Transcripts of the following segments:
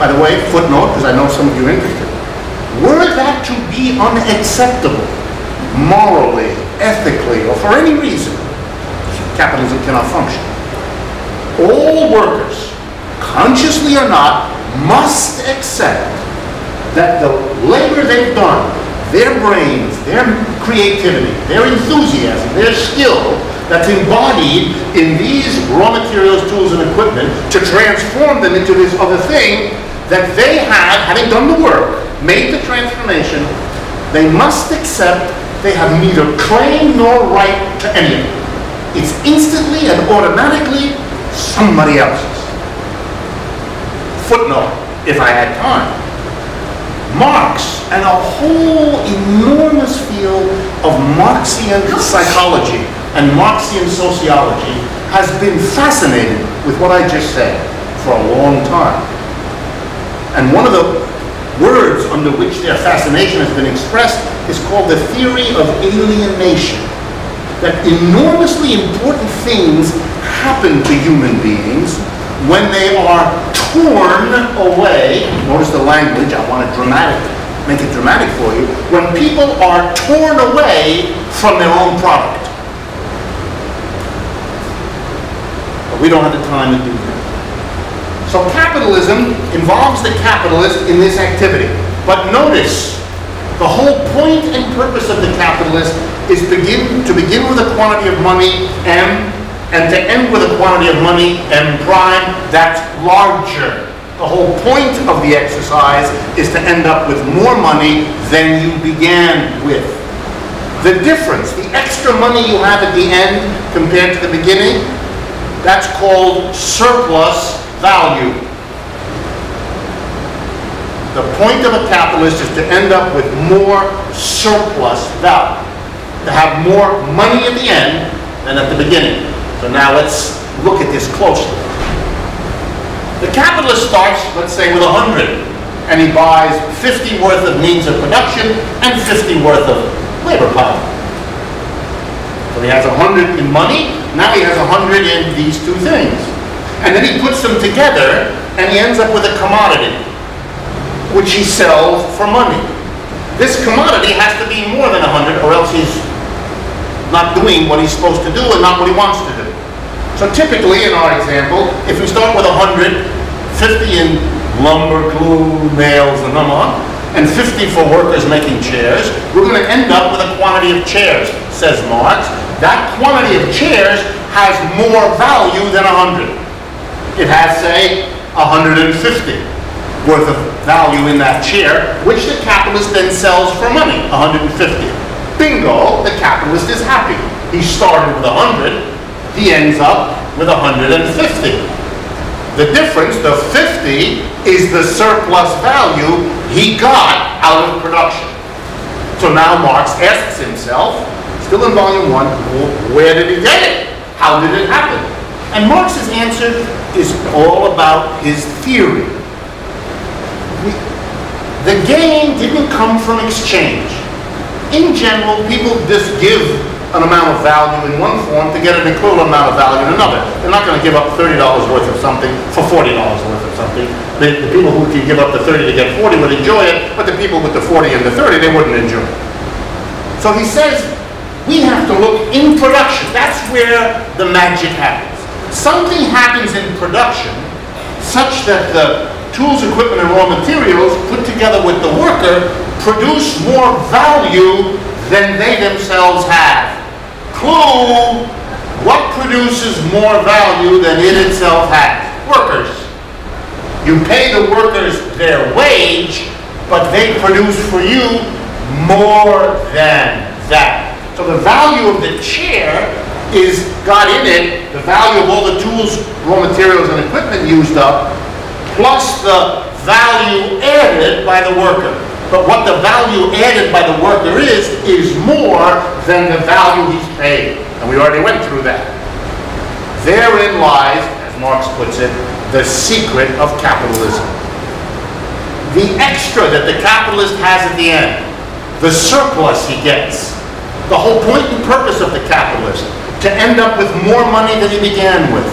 by the way, footnote, because I know some of you are interested, were that to be unacceptable, morally, ethically, or for any reason, capitalism cannot function. All workers, consciously or not, must accept that the labor they've done, their brains, their creativity, their enthusiasm, their skill, that's embodied in these raw materials, tools, and equipment to transform them into this other thing that they have, having done the work, made the transformation, they must accept they have neither claim nor right to any of it. It's instantly and automatically somebody else's. Footnote, if I had time. Marx and a whole enormous field of Marxian psychology and Marxian sociology has been fascinated with what I just said for a long time. And one of the words under which their fascination has been expressed is called the theory of alienation. That enormously important things happen to human beings when they are torn away. Notice the language, I want to dramatic, make it dramatic for you. When people are torn away from their own product. But we don't have the time to do that. So capitalism involves the capitalist in this activity. But notice, the whole point and purpose of the capitalist is begin, to begin with a quantity of money, M, and to end with a quantity of money, M prime, that's larger. The whole point of the exercise is to end up with more money than you began with. The difference, the extra money you have at the end compared to the beginning, that's called surplus value. The point of a capitalist is to end up with more surplus value, to have more money at the end than at the beginning. So now let's look at this closely. The capitalist starts, let's say, with 100, and he buys 50 worth of means of production and 50 worth of labor power. So he has 100 in money, now he has 100 in these two things. And then he puts them together and he ends up with a commodity, which he sells for money. This commodity has to be more than 100 or else he's not doing what he's supposed to do and not what he wants to do. So typically in our example, if we start with 100, 50 in lumber, glue, nails, and on, and 50 for workers making chairs, we're going to end up with a quantity of chairs, says Marx. That quantity of chairs has more value than 100 it has, say, 150 worth of value in that chair, which the capitalist then sells for money, 150. Bingo, the capitalist is happy. He started with 100, he ends up with 150. The difference, the 50, is the surplus value he got out of production. So now Marx asks himself, still in volume one, where did he get it? How did it happen? And Marx's answer is all about his theory. The gain didn't come from exchange. In general, people just give an amount of value in one form to get an equivalent amount of value in another. They're not going to give up $30 worth of something for $40 worth of something. The, the, people who can give up the 30 to get 40 would enjoy it, but the people with the 40 and the 30, they wouldn't enjoy it. So he says, we have to look in production. That's where the magic happens something happens in production such that the tools, equipment, and raw materials put together with the worker produce more value than they themselves have. Clue, what produces more value than it itself has? Workers. You pay the workers their wage, but they produce for you more than that. So the value of the chair is got in it the value of all the tools, raw materials, and equipment used up, plus the value added by the worker. But what the value added by the worker is, is more than the value he's paid. And we already went through that. Therein lies, as Marx puts it, the secret of capitalism. The extra that the capitalist has at the end, the surplus he gets, the whole point and purpose of the capitalist to end up with more money than he began with.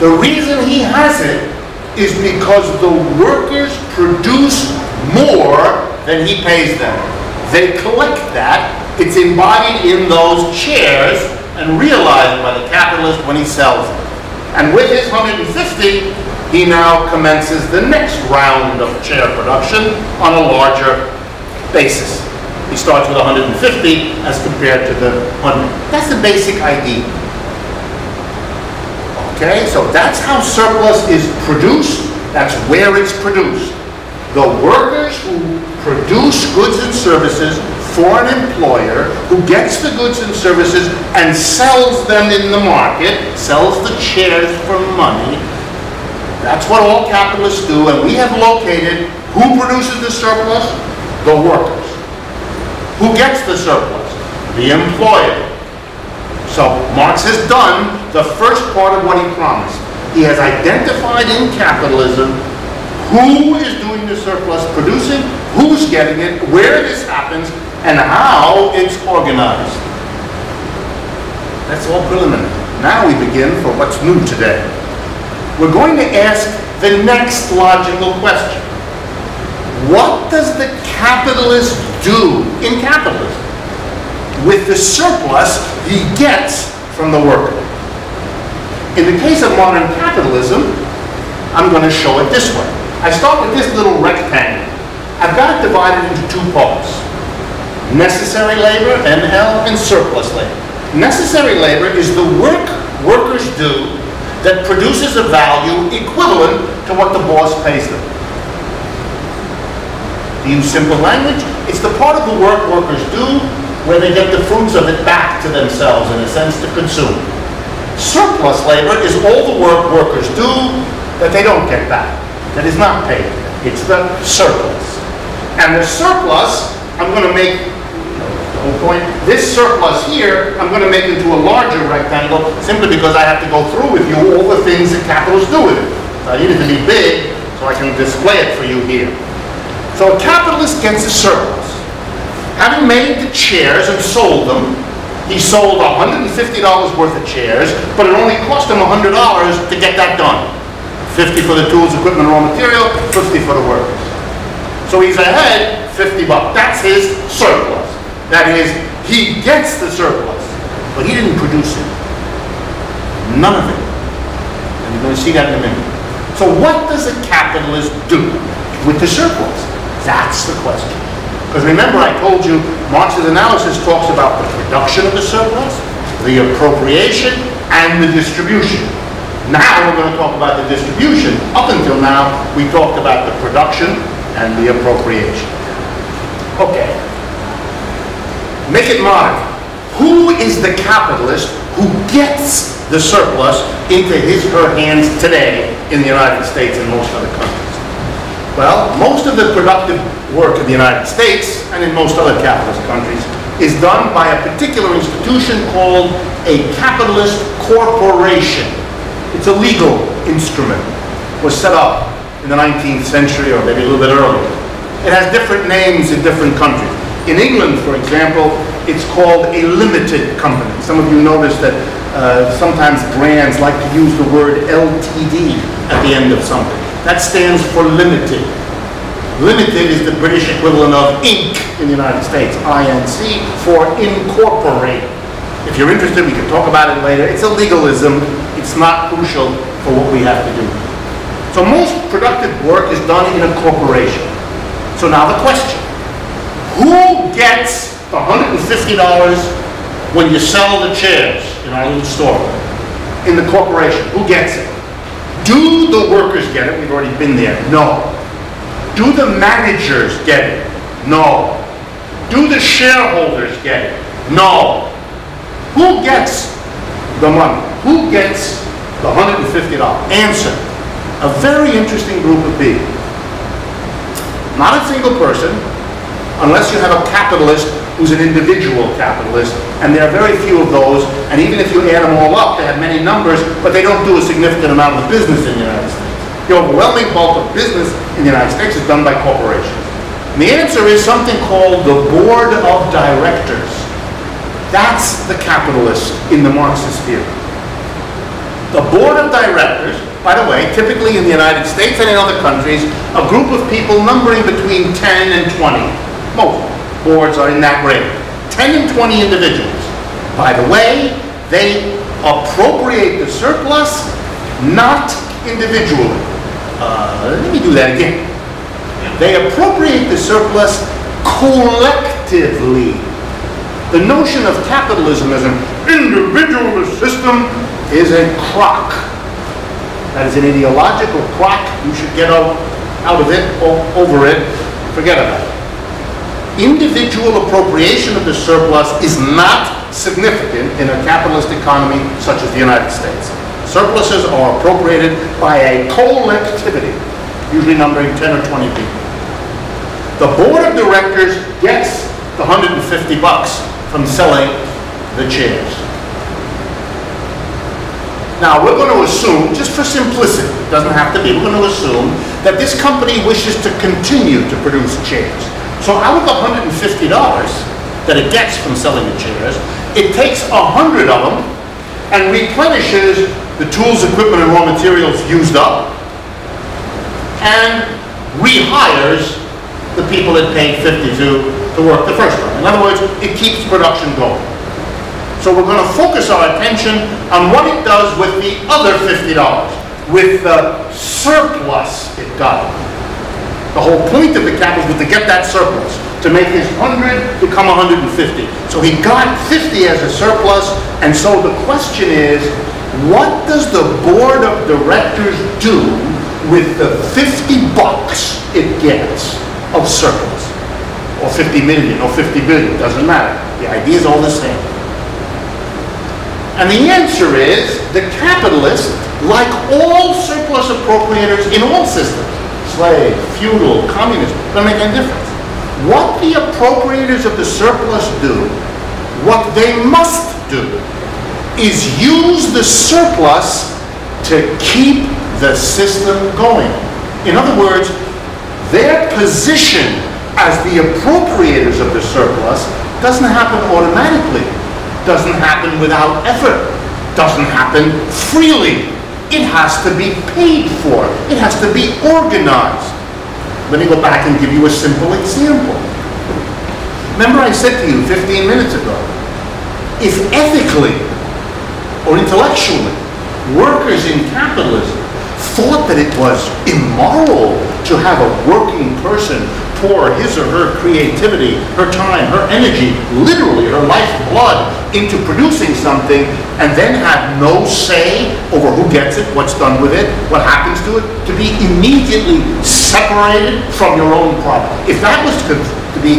The reason he has it is because the workers produce more than he pays them. They collect that, it's embodied in those shares and realized by the capitalist when he sells it. And with his 150, he now commences the next round of chair production on a larger basis. He starts with 150 as compared to the 100. That's the basic idea. Okay, so that's how surplus is produced. That's where it's produced. The workers who produce goods and services for an employer who gets the goods and services and sells them in the market, sells the shares for money. That's what all capitalists do, and we have located who produces the surplus? The workers. Who gets the surplus? The employer. So Marx has done the first part of what he promised. He has identified in capitalism who is doing the surplus producing, who's getting it, where this happens, and how it's organized. That's all preliminary. Now we begin for what's new today. We're going to ask the next logical question. What does the capitalist do in capitalism with the surplus he gets from the worker? In the case of modern capitalism, I'm going to show it this way. I start with this little rectangle. I've got it divided into two parts. Necessary labor, NL, and surplus labor. Necessary labor is the work workers do that produces a value equivalent to what the boss pays them to use simple language, it's the part of the work workers do where they get the fruits of it back to themselves in a sense to consume. Surplus labor is all the work workers do that they don't get back, that is not paid. It's the surplus. And the surplus, I'm going to make, point, this surplus here, I'm going to make into a larger rectangle simply because I have to go through with you all the things that capitalists do with it. I need it to be big so I can display it for you here. So a capitalist gets a surplus. Having made the chairs and sold them, he sold $150 worth of chairs, but it only cost him $100 to get that done. 50 for the tools, equipment, raw material, 50 for the workers. So he's ahead 50 bucks. That's his surplus. That is, he gets the surplus, but he didn't produce it. None of it. And you're going to see that in a minute. So what does a capitalist do with the surplus? That's the question. Because remember I told you Marx's analysis talks about the production of the surplus, the appropriation, and the distribution. Now we're going to talk about the distribution. Up until now, we talked about the production and the appropriation. Okay. Make it modern. Who is the capitalist who gets the surplus into his or her hands today in the United States and most other countries? Well, most of the productive work in the United States and in most other capitalist countries is done by a particular institution called a capitalist corporation. It's a legal instrument. It was set up in the 19th century or maybe a little bit earlier. It has different names in different countries. In England, for example, it's called a limited company. Some of you notice that uh, sometimes brands like to use the word LTD at the end of something. That stands for limited. Limited is the British equivalent of Inc. in the United States, INC, for incorporate. If you're interested, we can talk about it later. It's a legalism. It's not crucial for what we have to do. So most productive work is done in a corporation. So now the question, who gets the $150 when you sell the chairs in our little store? In the corporation, who gets it? Do the workers get it? We've already been there. No. Do the managers get it? No. Do the shareholders get it? No. Who gets the money? Who gets the $150? Answer. A very interesting group of people. Not a single person, unless you have a capitalist who's an individual capitalist, and there are very few of those, and even if you add them all up, they have many numbers, but they don't do a significant amount of the business in the United States. The overwhelming bulk of business in the United States is done by corporations. And the answer is something called the Board of Directors. That's the capitalist in the Marxist theory. The Board of Directors by the way, typically in the United States and in other countries, a group of people numbering between 10 and 20. Most boards are in that range. 10 and 20 individuals. By the way, they appropriate the surplus, not individually. Uh, let me do that again. They appropriate the surplus collectively. The notion of capitalism as an individualist system is a crock. That is an ideological crock. You should get out, out of it, over it, forget about it. Individual appropriation of the surplus is not significant in a capitalist economy such as the United States. Surpluses are appropriated by a collectivity, usually numbering 10 or 20 people. The board of directors gets the 150 bucks from selling the chairs. Now, we're going to assume, just for simplicity, it doesn't have to be, we're going to assume that this company wishes to continue to produce chairs. So out of the $150 that it gets from selling the chairs, it takes 100 of them and replenishes the tools, equipment, and raw materials used up and rehires the people it paid 50 to to work the first time. In other words, it keeps production going. So we're going to focus our attention on what it does with the other $50, with the surplus it got. The whole point of the cap was to get that surplus, to make his 100 become 150. So he got 50 as a surplus, and so the question is, what does the board of directors do with the 50 bucks it gets of surplus? Or 50 million, or 50 billion, doesn't matter. The idea is all the same. And the answer is the capitalist, like all surplus appropriators in all systems, slave, feudal, communist, doesn't make any difference. What the appropriators of the surplus do, what they must do, is use the surplus to keep the system going. In other words, their position as the appropriators of the surplus doesn't happen automatically doesn't happen without effort, doesn't happen freely. It has to be paid for. It has to be organized. Let me go back and give you a simple example. Remember I said to you 15 minutes ago, if ethically or intellectually workers in capitalism thought that it was immoral to have a working person pour his or her creativity, her time, her energy, literally her lifeblood into producing something and then have no say over who gets it, what's done with it, what happens to it, to be immediately separated from your own product. If that was to, to be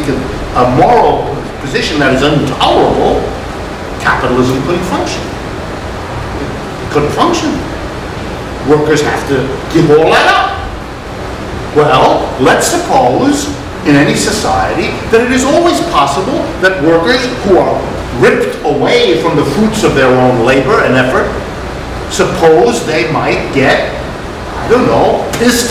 a moral position that is intolerable, capitalism couldn't function. It couldn't function. Workers have to give all that up. Well, let's suppose in any society that it is always possible that workers who are ripped away from the fruits of their own labor and effort, suppose they might get, I don't know, pissed